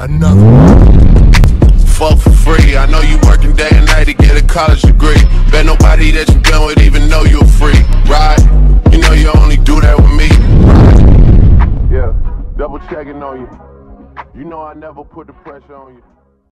Another. Fuck for free. I know you working day and night to get a college degree. Bet nobody that you been with even know you a freak, right? You know you only do that with me. Right? Yeah, double checking on you. You know I never put the pressure on you.